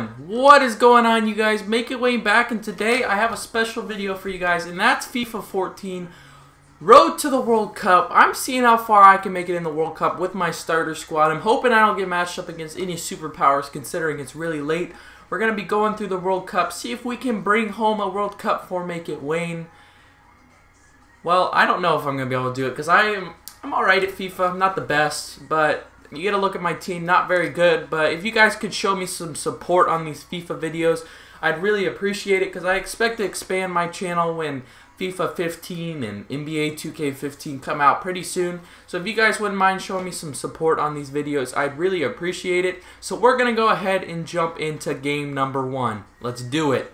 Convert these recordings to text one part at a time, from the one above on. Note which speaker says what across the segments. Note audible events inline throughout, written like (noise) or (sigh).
Speaker 1: What is going on you guys? Make It Wayne back and today I have a special video for you guys and that's FIFA 14 Road to the World Cup. I'm seeing how far I can make it in the World Cup with my starter squad. I'm hoping I don't get matched up against any superpowers considering it's really late. We're going to be going through the World Cup, see if we can bring home a World Cup for Make It Wayne. Well, I don't know if I'm going to be able to do it because I am I'm alright at FIFA. I'm not the best, but you get a look at my team, not very good, but if you guys could show me some support on these FIFA videos, I'd really appreciate it because I expect to expand my channel when FIFA 15 and NBA 2K15 come out pretty soon. So if you guys wouldn't mind showing me some support on these videos, I'd really appreciate it. So we're going to go ahead and jump into game number one. Let's do it.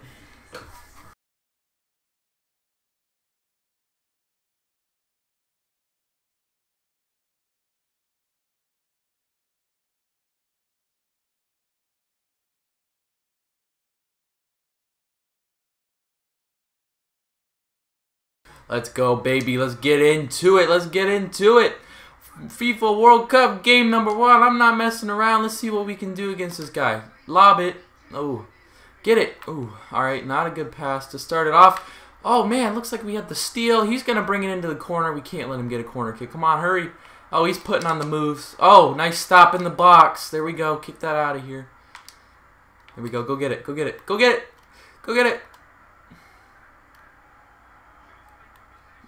Speaker 1: Let's go, baby. Let's get into it. Let's get into it. FIFA World Cup game number one. I'm not messing around. Let's see what we can do against this guy. Lob it. Oh, get it. Oh, all right. Not a good pass to start it off. Oh, man. Looks like we had the steal. He's going to bring it into the corner. We can't let him get a corner kick. Come on, hurry. Oh, he's putting on the moves. Oh, nice stop in the box. There we go. Kick that out of here. There we go. Go get it. Go get it. Go get it. Go get it.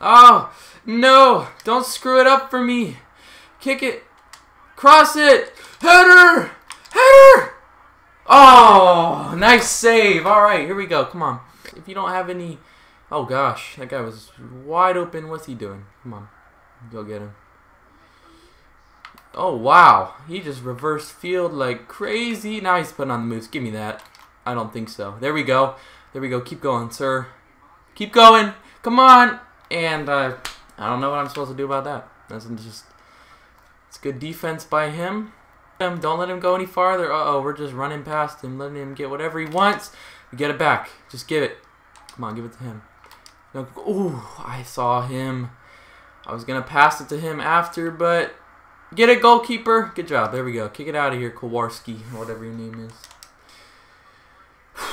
Speaker 1: Oh, no. Don't screw it up for me. Kick it. Cross it. Header. Header. Oh, nice save. All right, here we go. Come on. If you don't have any... Oh, gosh. That guy was wide open. What's he doing? Come on. Go get him. Oh, wow. He just reversed field like crazy. Now he's putting on the moves. Give me that. I don't think so. There we go. There we go. Keep going, sir. Keep going. Come on. And uh, I don't know what I'm supposed to do about that. That's just it's good defense by him. Don't let him go any farther. Uh oh, we're just running past him, letting him get whatever he wants. We get it back. Just give it. Come on, give it to him. No, ooh, I saw him. I was gonna pass it to him after, but get it, goalkeeper. Good job. There we go. Kick it out of here, Kowarski, whatever your name is. (sighs)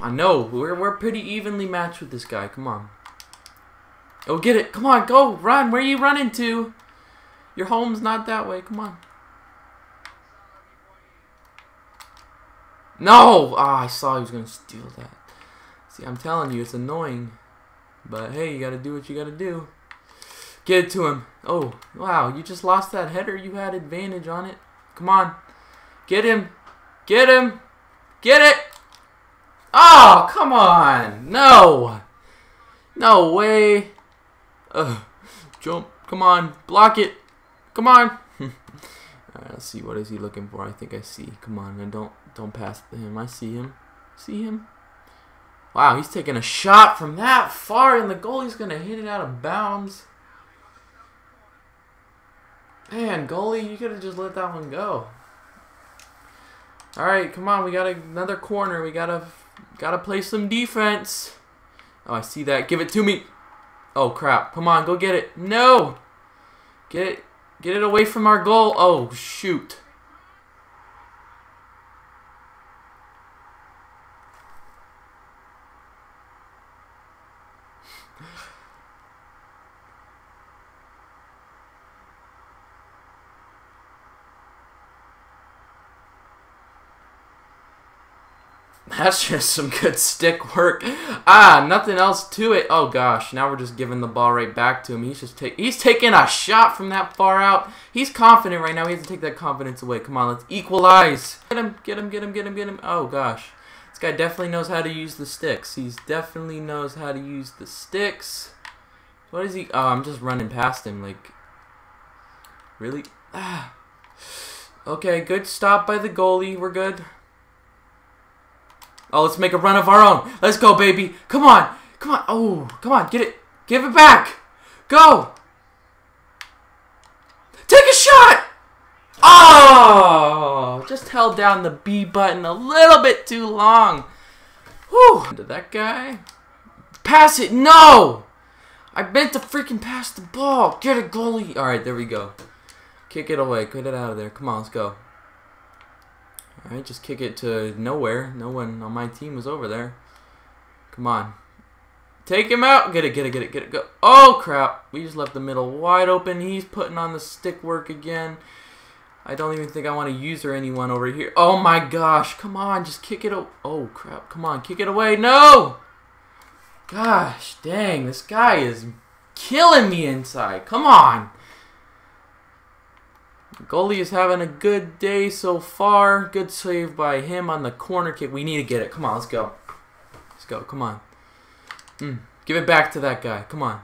Speaker 1: I know we're we're pretty evenly matched with this guy. Come on. Oh, get it. Come on, go. Run. Where are you running to? Your home's not that way. Come on. No! Ah, oh, I saw he was going to steal that. See, I'm telling you, it's annoying. But, hey, you got to do what you got to do. Get it to him. Oh, wow. You just lost that header. You had advantage on it. Come on. Get him. Get him. Get it. Oh, come on. No. No way. Ugh. Jump. Come on. Block it. Come on. (laughs) Alright, let's see. What is he looking for? I think I see. Come on. And don't don't pass him. I see him. See him? Wow, he's taking a shot from that far, and the goalie's going to hit it out of bounds. Man, goalie, you could have just let that one go. All right, come on. We got another corner. We got to got to play some defense. Oh, I see that. Give it to me. Oh, crap. Come on, go get it. No! Get it. Get it away from our goal. Oh, shoot. That's just some good stick work. Ah, nothing else to it. Oh gosh, now we're just giving the ball right back to him. He's just take he's taking a shot from that far out. He's confident right now. He has to take that confidence away. Come on, let's equalize. Get him, get him, get him, get him, get him. Oh gosh. This guy definitely knows how to use the sticks. He's definitely knows how to use the sticks. What is he? Oh, I'm just running past him like Really? Ah. Okay, good stop by the goalie. We're good. Oh, let's make a run of our own. Let's go, baby. Come on. Come on. Oh, come on. Get it. Give it back. Go. Take a shot. Oh, just held down the B button a little bit too long. Whew. To that guy. Pass it. No. I meant to freaking pass the ball. Get it, goalie. All right, there we go. Kick it away. Get it out of there. Come on, let's go. Alright, just kick it to nowhere. No one on my team was over there. Come on. Take him out. Get it, get it, get it, get it. Go. Oh, crap. We just left the middle wide open. He's putting on the stick work again. I don't even think I want to use or anyone over here. Oh, my gosh. Come on. Just kick it. Oh, crap. Come on. Kick it away. No! Gosh, dang. This guy is killing me inside. Come on. Goalie is having a good day so far. Good save by him on the corner kick. We need to get it. Come on, let's go. Let's go. Come on. Mm. Give it back to that guy. Come on.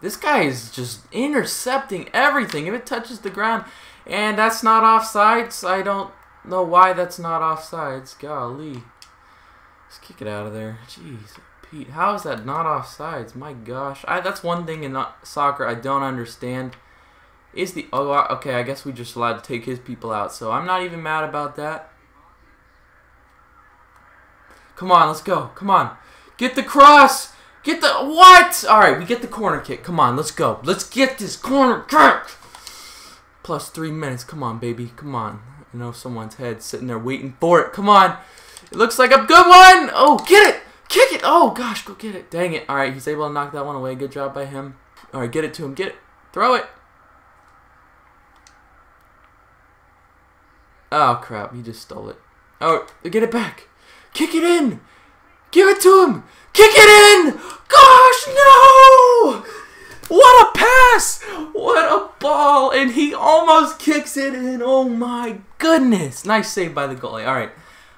Speaker 1: This guy is just intercepting everything. If it touches the ground, and that's not offsides, I don't know why that's not offsides. Golly. Let's kick it out of there. Jeez, Pete. How is that not offsides? My gosh. I, that's one thing in soccer I don't understand. Is the... Oh, okay, I guess we just allowed to take his people out, so I'm not even mad about that. Come on, let's go. Come on. Get the cross. Get the... What? All right, we get the corner kick. Come on, let's go. Let's get this corner kick. Plus three minutes. Come on, baby. Come on. I know someone's head sitting there waiting for it. Come on. It looks like a good one. Oh, get it. Kick it. Oh, gosh, go get it. Dang it. All right, he's able to knock that one away. Good job by him. All right, get it to him. Get it. Throw it. Oh, crap. He just stole it. Oh, get it back. Kick it in! Give it to him! Kick it in! Gosh, no! What a pass! What a ball! And he almost kicks it in. Oh my goodness. Nice save by the goalie. All right.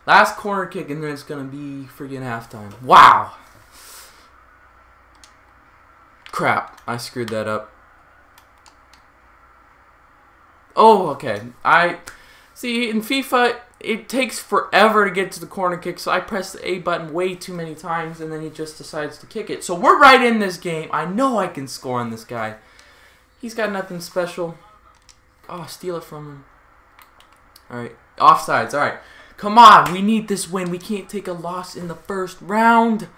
Speaker 1: Last corner kick, and then it's going to be freaking halftime. Wow. Crap. I screwed that up. Oh, okay. I... See, in FIFA, it takes forever to get to the corner kick, so I press the A button way too many times, and then he just decides to kick it. So we're right in this game. I know I can score on this guy. He's got nothing special. Oh, steal it from him. Alright, offsides. Alright, come on. We need this win. We can't take a loss in the first round.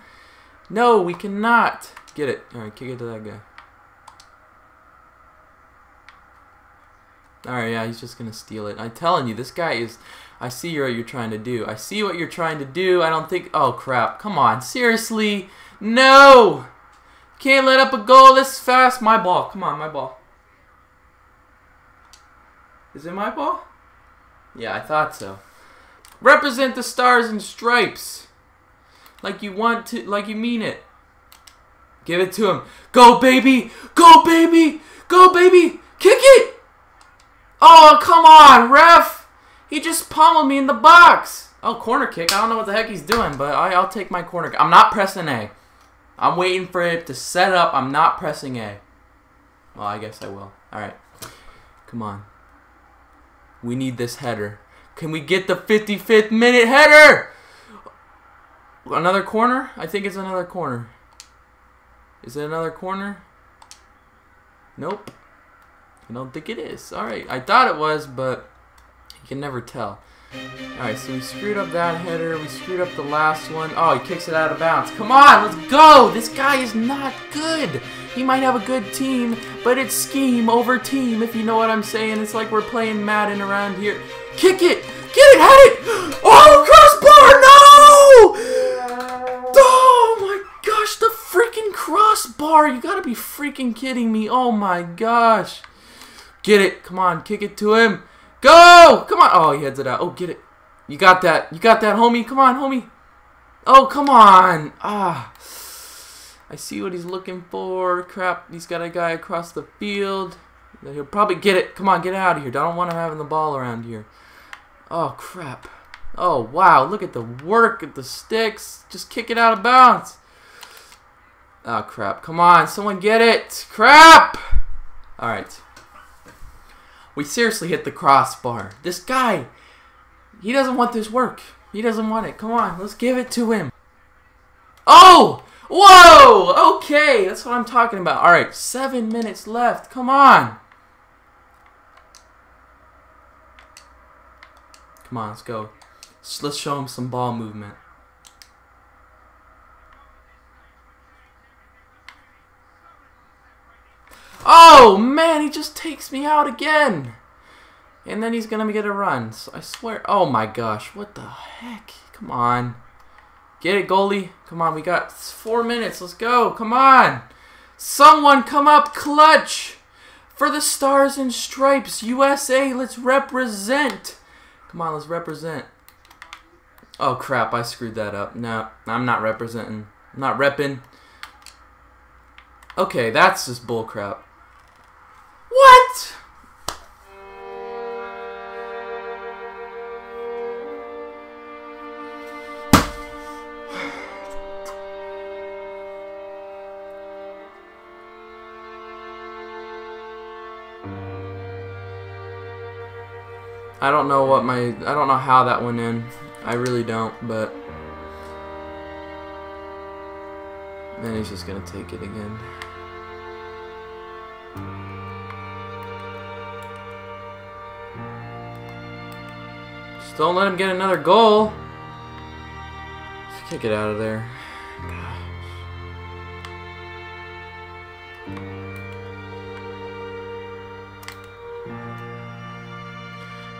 Speaker 1: No, we cannot. Get it. Alright, kick it to that guy. Alright, yeah, he's just gonna steal it. I'm telling you, this guy is... I see what you're trying to do. I see what you're trying to do. I don't think... Oh, crap. Come on. Seriously? No! Can't let up a goal this fast. My ball. Come on, my ball. Is it my ball? Yeah, I thought so. Represent the stars and stripes. Like you want to... Like you mean it. Give it to him. Go, baby! Go, baby! Go, baby! Kick it! Oh, come on, ref! He just pummeled me in the box. Oh, corner kick. I don't know what the heck he's doing, but I, will take my corner. I'm not pressing A. I'm waiting for it to set up. I'm not pressing A. Well, I guess I will. All right. Come on. We need this header. Can we get the 55th minute header? Another corner? I think it's another corner. Is it another corner? Nope. I don't think it is. Alright, I thought it was, but you can never tell. Alright, so we screwed up that header. We screwed up the last one. Oh, he kicks it out of bounds. Come on, let's go! This guy is not good. He might have a good team, but it's scheme over team, if you know what I'm saying. It's like we're playing Madden around here. Kick it! Get it! Had it! Oh, crossbar! No! Oh my gosh, the freaking crossbar! You gotta be freaking kidding me. Oh my gosh. Get it. Come on. Kick it to him. Go! Come on. Oh, he heads it out. Oh, get it. You got that. You got that, homie. Come on, homie. Oh, come on. Ah. I see what he's looking for. Crap. He's got a guy across the field. He'll probably get it. Come on, get out of here. I don't want him having the ball around here. Oh, crap. Oh, wow. Look at the work at the sticks. Just kick it out of bounds. Oh, crap. Come on. Someone get it. Crap! All right. We seriously hit the crossbar. This guy, he doesn't want this work. He doesn't want it. Come on, let's give it to him. Oh! Whoa! Okay, that's what I'm talking about. All right, seven minutes left. Come on. Come on, let's go. Let's show him some ball movement. Oh, man, he just takes me out again. And then he's going to get a run. So I swear. Oh my gosh. What the heck? Come on. Get it, goalie. Come on. We got four minutes. Let's go. Come on. Someone come up clutch. For the Stars and Stripes. USA. Let's represent. Come on. Let's represent. Oh crap. I screwed that up. No. I'm not representing. I'm not repping. Okay. That's just bullcrap. What? I don't know what my I don't know how that went in. I really don't, but then he's just gonna take it again. Just don't let him get another goal. Just kick it out of there.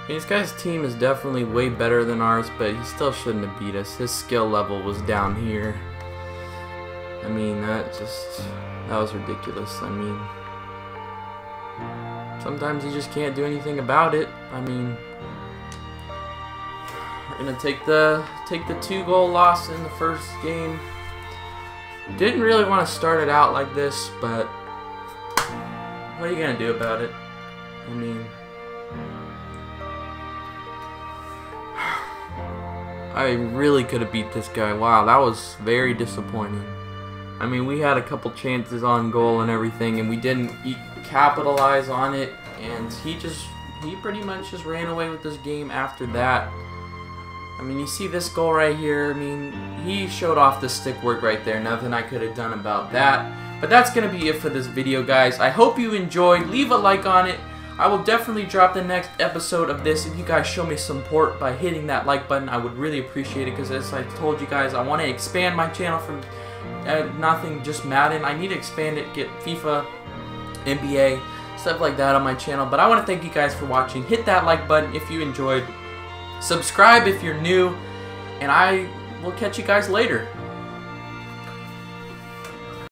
Speaker 1: This guy's team is definitely way better than ours, but he still shouldn't have beat us. His skill level was down here. I mean, that just... That was ridiculous. I mean... Sometimes you just can't do anything about it. I mean... Gonna take the take the two goal loss in the first game. Didn't really want to start it out like this, but what are you gonna do about it? I mean, I really could have beat this guy. Wow, that was very disappointing. I mean, we had a couple chances on goal and everything, and we didn't capitalize on it. And he just, he pretty much just ran away with this game after that. I mean, you see this goal right here. I mean, he showed off the stick work right there. Nothing I could have done about that. But that's going to be it for this video, guys. I hope you enjoyed. Leave a like on it. I will definitely drop the next episode of this if you guys show me support by hitting that like button. I would really appreciate it because as I told you guys, I want to expand my channel from uh, nothing just Madden. I need to expand it, get FIFA, NBA, stuff like that on my channel. But I want to thank you guys for watching. Hit that like button if you enjoyed. Subscribe if you're new. And I will catch you guys later.